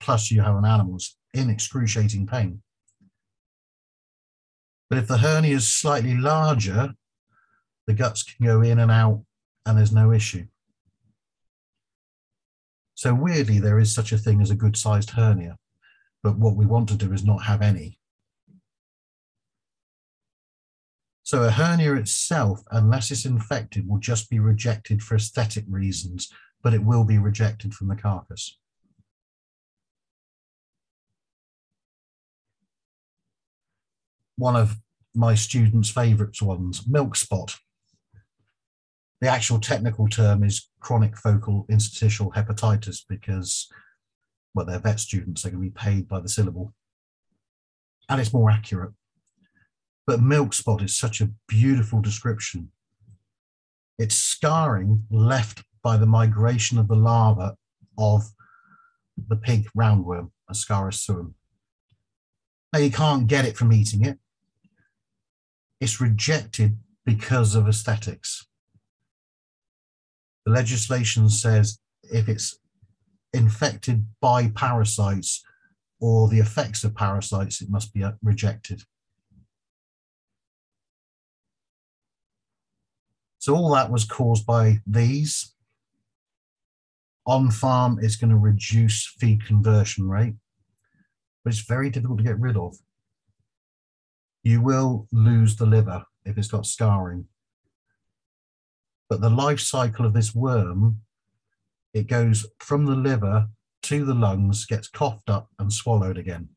Plus, you have an animal's in excruciating pain. But if the hernia is slightly larger, the guts can go in and out, and there's no issue. So, weirdly, there is such a thing as a good sized hernia. But what we want to do is not have any. So a hernia itself, unless it's infected, will just be rejected for aesthetic reasons, but it will be rejected from the carcass. One of my students' favourites ones, milk spot. The actual technical term is chronic focal interstitial hepatitis because, well, they're vet students, they're going to be paid by the syllable. And it's more accurate. But milk spot is such a beautiful description. It's scarring left by the migration of the larva of the pig roundworm, Ascaris suum. Now, you can't get it from eating it. It's rejected because of aesthetics. The legislation says if it's infected by parasites or the effects of parasites, it must be uh, rejected. So all that was caused by these. On farm, it's going to reduce feed conversion rate, but it's very difficult to get rid of. You will lose the liver if it's got scarring. But the life cycle of this worm, it goes from the liver to the lungs, gets coughed up and swallowed again,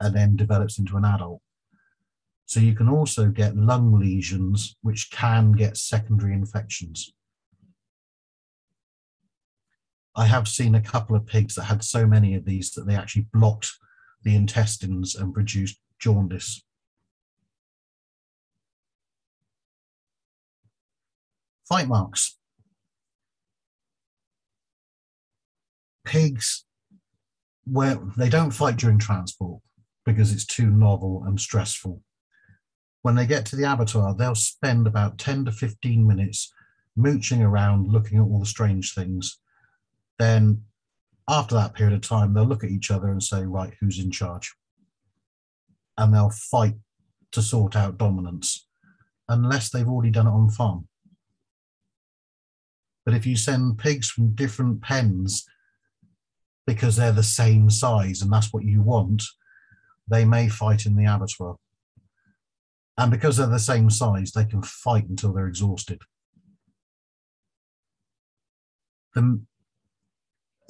and then develops into an adult. So you can also get lung lesions, which can get secondary infections. I have seen a couple of pigs that had so many of these that they actually blocked the intestines and produced jaundice. Fight marks. Pigs, where they don't fight during transport because it's too novel and stressful. When they get to the abattoir, they'll spend about 10 to 15 minutes mooching around, looking at all the strange things. Then, after that period of time, they'll look at each other and say, Right, who's in charge? And they'll fight to sort out dominance, unless they've already done it on farm. But if you send pigs from different pens because they're the same size and that's what you want, they may fight in the abattoir. And because they're the same size, they can fight until they're exhausted. The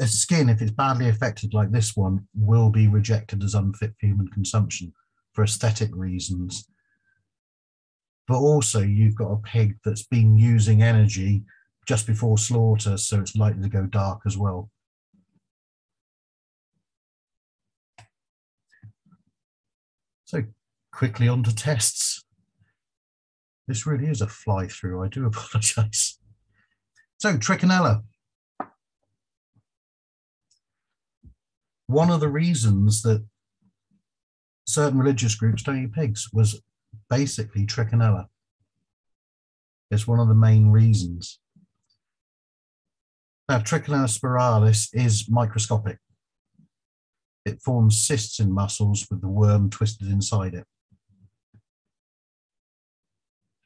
a skin, if it's badly affected like this one, will be rejected as unfit for human consumption for aesthetic reasons. But also, you've got a pig that's been using energy just before slaughter, so it's likely to go dark as well. So quickly on to tests. This really is a fly through. I do apologize. So trichinella. One of the reasons that certain religious groups don't eat pigs was basically trichinella. It's one of the main reasons. Now, trichinella spiralis is microscopic. It forms cysts in muscles with the worm twisted inside it.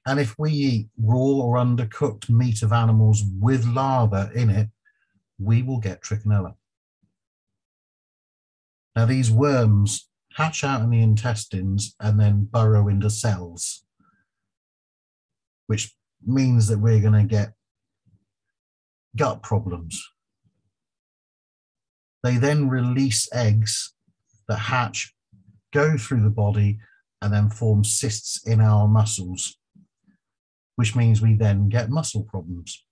And if we eat raw or undercooked meat of animals with larvae in it, we will get trichinella. Now, these worms hatch out in the intestines and then burrow into cells, which means that we're going to get gut problems. They then release eggs that hatch, go through the body, and then form cysts in our muscles, which means we then get muscle problems.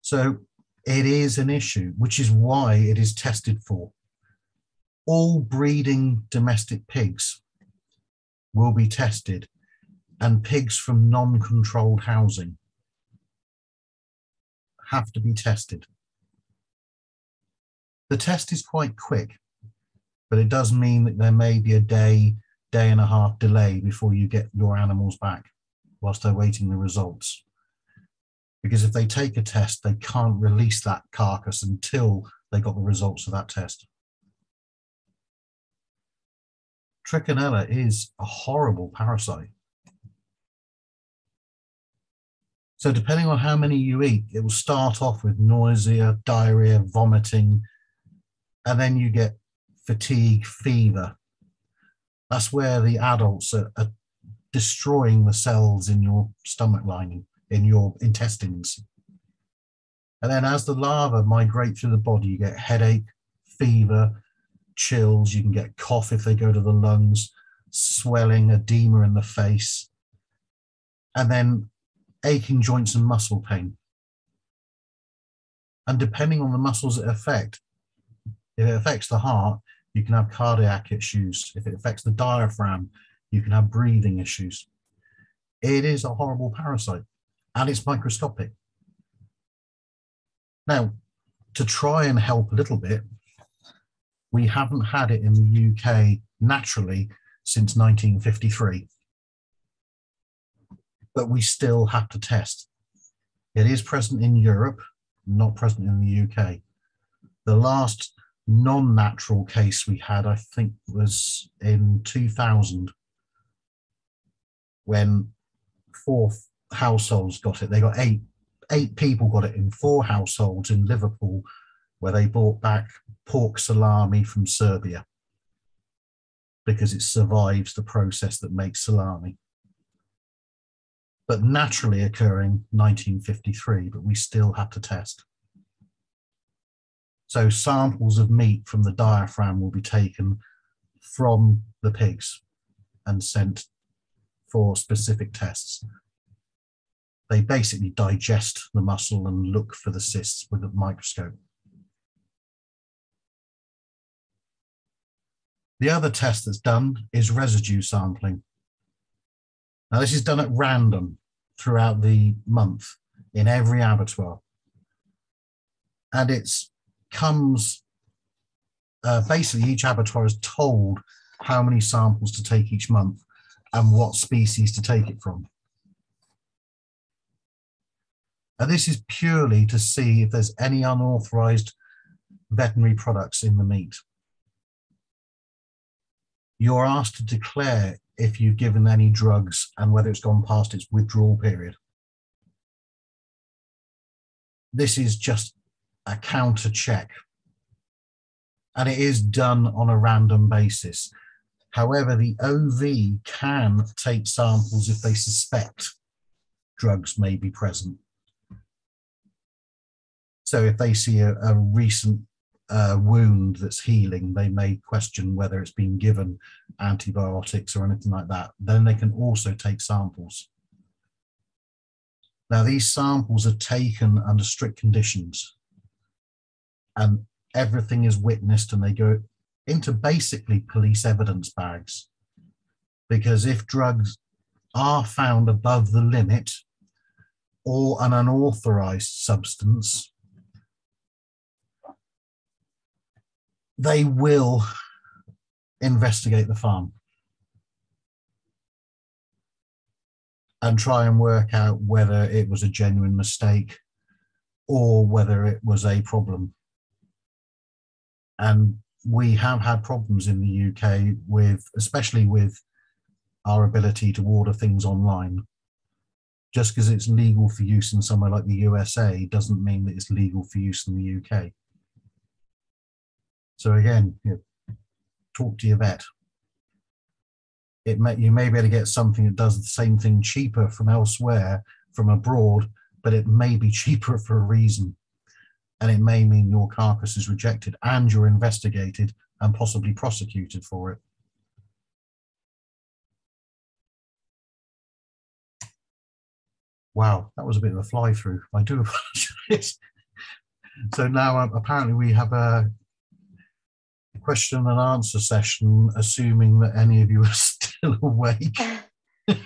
So it is an issue, which is why it is tested for. All breeding domestic pigs will be tested, and pigs from non controlled housing have to be tested. The test is quite quick, but it does mean that there may be a day, day and a half delay before you get your animals back whilst they're waiting the results. Because if they take a test, they can't release that carcass until they got the results of that test. Trichinella is a horrible parasite. So depending on how many you eat, it will start off with nausea, diarrhea, vomiting, and then you get fatigue, fever. That's where the adults are, are destroying the cells in your stomach lining, in your intestines. And then as the larvae migrate through the body, you get headache, fever, chills, you can get cough if they go to the lungs, swelling, edema in the face, and then aching joints and muscle pain. And depending on the muscles it affect, if it affects the heart, you can have cardiac issues. If it affects the diaphragm, you can have breathing issues. It is a horrible parasite and it's microscopic. Now, to try and help a little bit, we haven't had it in the UK naturally since 1953. But we still have to test. It is present in Europe, not present in the UK. The last non-natural case we had, I think, was in 2000 when four households got it. They got eight eight people got it in four households in Liverpool, where they brought back pork salami from Serbia because it survives the process that makes salami. But naturally occurring 1953, but we still have to test. So samples of meat from the diaphragm will be taken from the pigs and sent for specific tests. They basically digest the muscle and look for the cysts with a microscope. The other test that's done is residue sampling. Now, this is done at random throughout the month in every abattoir. And it's comes uh, basically each abattoir is told how many samples to take each month and what species to take it from. And this is purely to see if there's any unauthorized veterinary products in the meat. You're asked to declare if you've given any drugs and whether it's gone past its withdrawal period. This is just a counter check. And it is done on a random basis. However, the OV can take samples if they suspect drugs may be present. So if they see a, a recent uh, wound that's healing, they may question whether it's been given antibiotics or anything like that. Then they can also take samples. Now, these samples are taken under strict conditions and everything is witnessed and they go into basically police evidence bags. Because if drugs are found above the limit or an unauthorized substance, they will investigate the farm and try and work out whether it was a genuine mistake or whether it was a problem. And we have had problems in the UK with, especially with our ability to order things online. Just because it's legal for use in somewhere like the USA doesn't mean that it's legal for use in the UK. So again, you know, talk to your vet. It may, you may be able to get something that does the same thing cheaper from elsewhere, from abroad, but it may be cheaper for a reason. And it may mean your carcass is rejected and you're investigated and possibly prosecuted for it. Wow, that was a bit of a fly through. I do apologize. so now uh, apparently we have a question and answer session, assuming that any of you are still awake.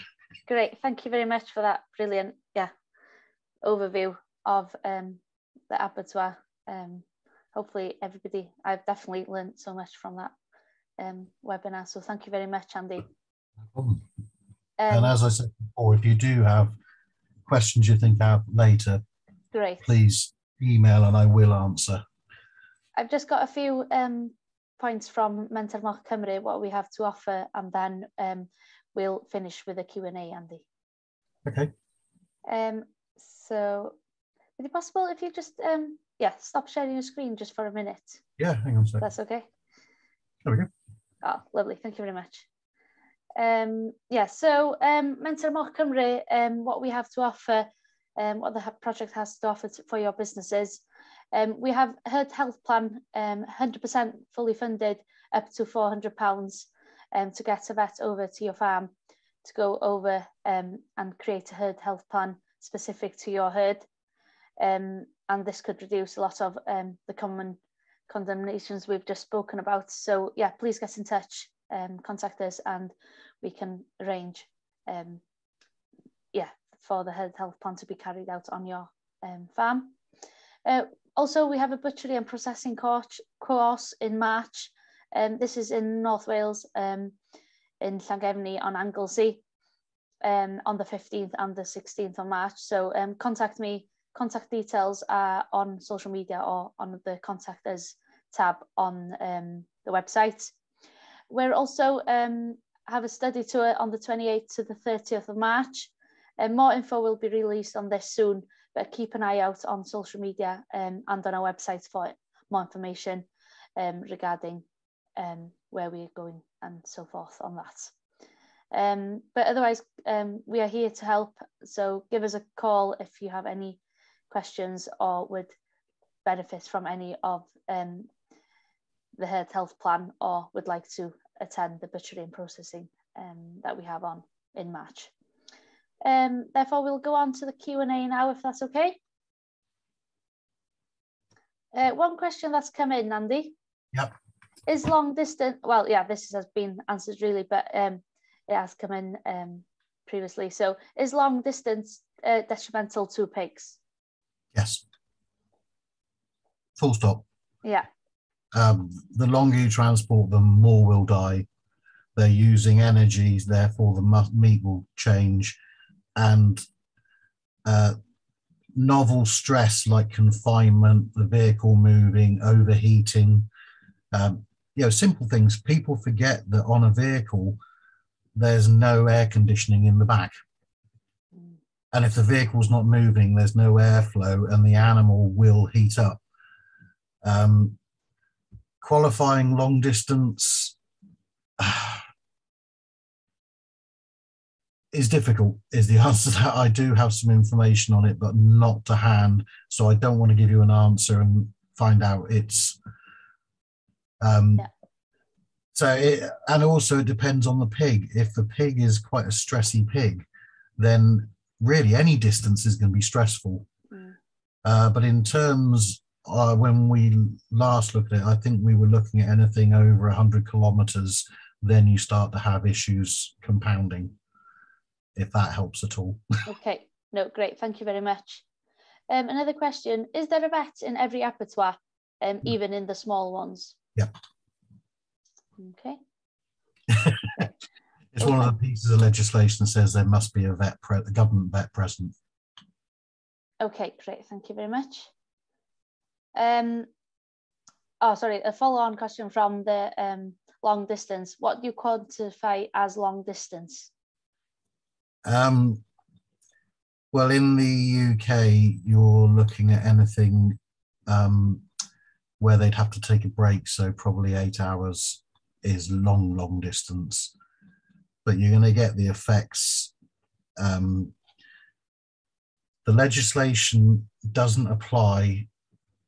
Great, thank you very much for that brilliant, yeah, overview of um, the abattoir. Um, hopefully, everybody, I've definitely learned so much from that um, webinar. So, thank you very much, Andy. No and um, as I said before, if you do have questions you think of later, great. please email and I will answer. I've just got a few um, points from Mentor Moch Cymru, what we have to offer, and then um, we'll finish with a Q&A, Andy. Okay. Um, so, is it possible if you just, um, yeah, stop sharing your screen just for a minute? Yeah, hang on a sec. That's okay. There we go. Oh, lovely. Thank you very much. Um, yeah, so um, Mentor Moch Cymru, um, what we have to offer, um, what the project has to offer for your businesses, um, we have herd health plan, 100% um, fully funded, up to £400 um, to get a vet over to your farm to go over um, and create a herd health plan specific to your herd. And this could reduce a lot of the common condemnations we've just spoken about. So yeah, please get in touch, um, contact us and we can arrange um, yeah, for the herd health plan to be carried out on your um, farm. Uh, also, we have a butchery and processing course, in March. Um, this is in North Wales, um, in Llangefni on Anglesey, um, on the 15th and the 16th of March. So um, contact me. Contact details are on social media or on the contact us tab on um, the website. We're also um, have a study tour on the 28th to the 30th of March. And more info will be released on this soon, but keep an eye out on social media um, and on our website for more information um, regarding um, where we're going and so forth on that. Um, but otherwise, um, we are here to help. So give us a call if you have any questions or would benefit from any of um, the herd health plan or would like to attend the butchery and processing that we have on in March. Um, therefore, we'll go on to the Q&A now, if that's okay. Uh, one question that's come in, Andy. Yep. Is long distance, well, yeah, this has been answered really, but um, it has come in. Um, previously. So is long distance uh, detrimental to pigs? Yes. Full stop. Yeah. Um, the longer you transport them, more will die. They're using energies, therefore the meat will change, and uh, novel stress like confinement, the vehicle moving, overheating, um, you know, simple things. People forget that on a vehicle, there's no air conditioning in the back. And if the vehicle's not moving, there's no airflow and the animal will heat up. Um, qualifying long distance is difficult, is the answer that I do have some information on it, but not to hand. So I don't want to give you an answer and find out it's. Um, yeah. So it, and also it depends on the pig. If the pig is quite a stressy pig, then really any distance is going to be stressful. Mm. Uh, but in terms uh, when we last looked at it, I think we were looking at anything over 100 kilometers. Then you start to have issues compounding, if that helps at all. okay, no, great. Thank you very much. Um, another question Is there a vet in every abattoir, um, hmm. even in the small ones? Yeah. Okay. it's one of the pieces of legislation that says there must be a vet, pre- a government vet present. Okay, great. Thank you very much. Um, oh, sorry, a follow-on question from the um, long distance. What do you quantify as long distance? Um, well, in the UK, you're looking at anything um, where they'd have to take a break, so probably eight hours is long, long distance. But you're going to get the effects. Um, the legislation doesn't apply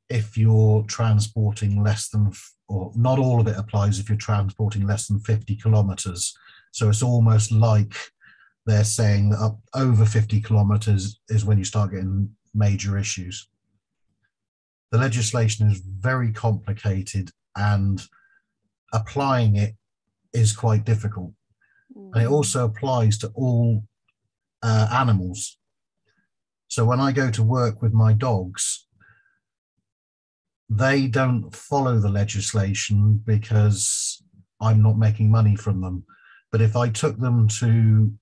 if you're transporting less than, or not all of it applies if you're transporting less than 50 kilometers. So it's almost like they're saying that up over 50 kilometers is when you start getting major issues. The legislation is very complicated and applying it is quite difficult. Mm. And it also applies to all uh, animals. So when I go to work with my dogs, they don't follow the legislation because I'm not making money from them. But if I took them to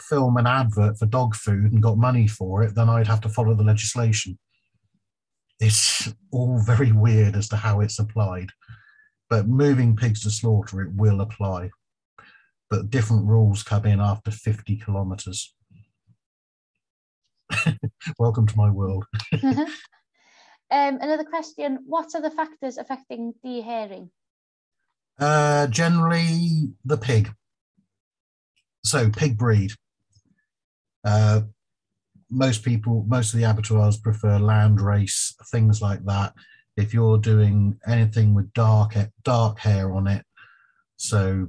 film an advert for dog food and got money for it, then I'd have to follow the legislation. It's all very weird as to how it's applied. But moving pigs to slaughter, it will apply. But different rules come in after 50 kilometres. Welcome to my world. Um, another question, what are the factors affecting dehairing? Uh, generally, the pig. So, pig breed. Uh, most people, most of the abattoirs prefer Landrace, things like that. If you're doing anything with dark, dark hair on it, so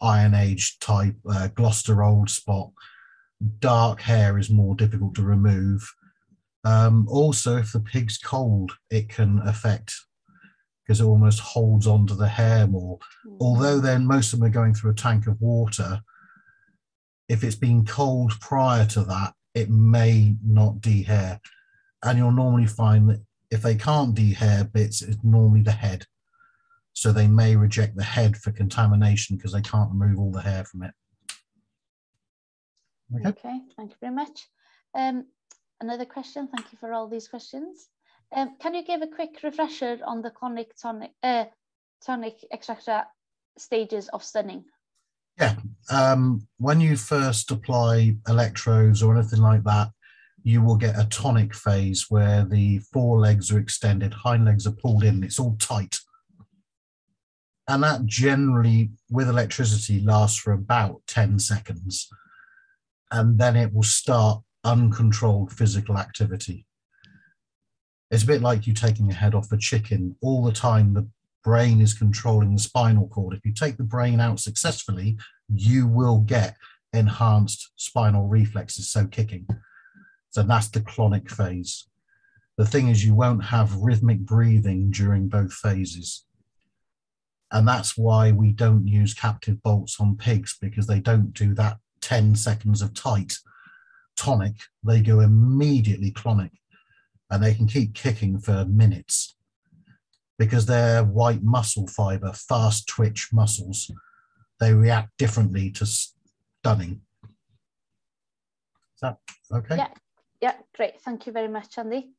Iron Age type, uh, Gloucester Old Spot, dark hair is more difficult to remove um, also, if the pig's cold, it can affect because it almost holds onto the hair more. Mm. Although then most of them are going through a tank of water, if it's been cold prior to that, it may not dehair. And you'll normally find that if they can't dehair bits, it's normally the head. So they may reject the head for contamination because they can't remove all the hair from it. Okay, okay thank you very much. Um, another question. Thank you for all these questions. Um, can you give a quick refresher on the clonic tonic, uh, tonic extractor stages of stunning? Yeah, um, when you first apply electrodes or anything like that, you will get a tonic phase where the forelegs are extended, hind legs are pulled in, it's all tight. And that generally, with electricity, lasts for about 10 seconds. And then it will start uncontrolled physical activity. It's a bit like you taking a head off a chicken. All the time, the brain is controlling the spinal cord. If you take the brain out successfully, you will get enhanced spinal reflexes, so kicking. So that's the clonic phase. The thing is, you won't have rhythmic breathing during both phases. And that's why we don't use captive bolts on pigs because they don't do that 10 seconds of tight tonic, they go immediately clonic and they can keep kicking for minutes because they're white muscle fiber, fast twitch muscles. They react differently to stunning. Is that okay? Yeah, yeah, great. Thank you very much, Andy.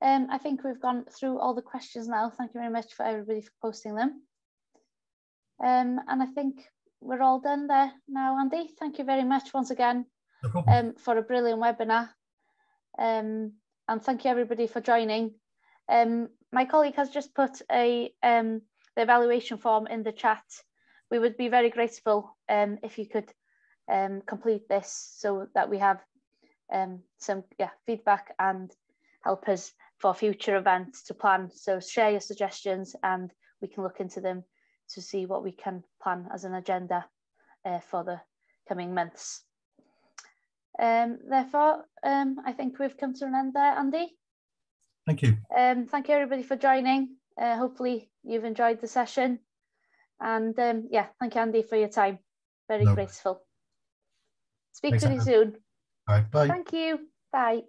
Um, I think we've gone through all the questions now. Thank you very much for everybody for posting them. Um, and I think we're all done there now, Andy. Thank you very much once again No um, for a brilliant webinar. Um, and thank you everybody for joining. Um, my colleague has just put a um, the evaluation form in the chat. We would be very grateful um, if you could um, complete this so that we have um, some yeah, feedback and help us for future events to plan. So share your suggestions and we can look into them to see what we can plan as an agenda uh, for the coming months. Um, therefore, um, I think we've come to an end there, Andy. Thank you. Um, thank you everybody for joining. Uh, hopefully you've enjoyed the session. And um, yeah, thank you Andy for your time. Very no. graceful. Speak Thanks, to you soon. All right, bye. Thank you. Bye.